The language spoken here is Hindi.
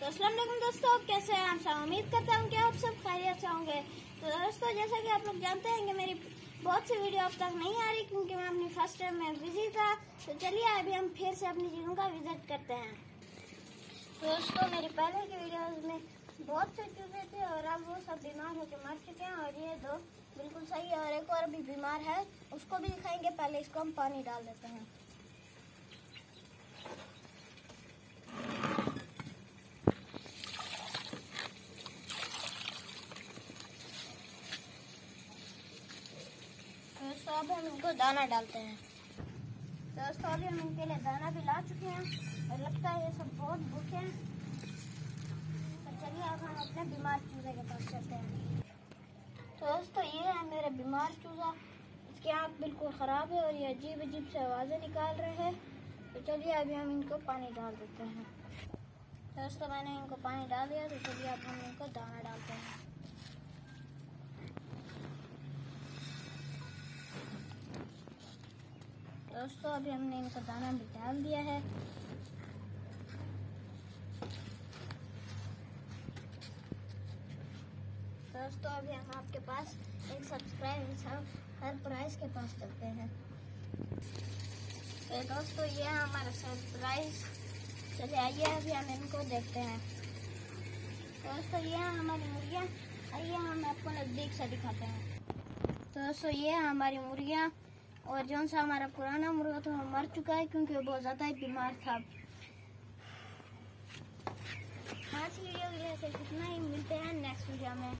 तो अस्सलाम वालेकुम दोस्तों कैसे हैं? आप उम्मीद करता हूँ कि आप सब खैरियत से होंगे। तो दोस्तों, जैसा कि आप लोग जानते हैं कि मेरी बहुत सी वीडियो अब तक नहीं आ रही क्योंकि मैं अपनी फ़र्स्ट टाइम में बिज़ी था। तो चलिए, अभी हम फिर से अपनी चीज़ों का विज़िट करते हैं। दोस्तों, मेरी पहले की वीडियोस में बहुत से चूजे थे और अब वो सब बीमार होकर मर चुके हैं और ये दो बिल्कुल सही है और एक और भी बीमार है, उसको भी दिखाएँगे। पहले इसको हम पानी डाल देते हैं दोस्तों अब हम इनको दाना डालते हैं। दोस्तों अभी हम इनके लिए दाना भी ला चुके हैं और लगता है ये सब बहुत भूखे हैं। तो चलिए अब हम अपने बीमार चूजे के पास चलते हैं। तो दोस्तों, ये है मेरा बीमार चूजा। इसकी आँख बिल्कुल ख़राब है और ये अजीब अजीब से आवाज़ें निकाल रहे हैं। तो चलिए अभी हम इनको पानी डाल देते हैं। दोस्तों, मैंने इनको पानी डाल दिया तो चलिए अब हम इनको दाना डालते हैं। दोस्तों, अभी हमने इनको दाना भी डाल दिया है। दोस्तों, अभी हम आपके पास एक सब्सक्राइब हर प्राइस के पास चलते हैं। तो दोस्तों, ये हमारा सरप्राइज़ चलिए, आइए, अभी हम इनको देखते हैं। दोस्तों, ये हमारी मुर्गियाँ। आइए, हम आपको नज़दीक से दिखाते हैं। दोस्तों, ये हमारी मुर्गियाँ। और जो सा हमारा पुराना मुर्गा था, वो मर चुका है क्योंकि वो बहुत ज़्यादा ही बीमार था। आज वीडियो के लिए इतना ही, मिलते हैं नेक्स्ट वीडियो में।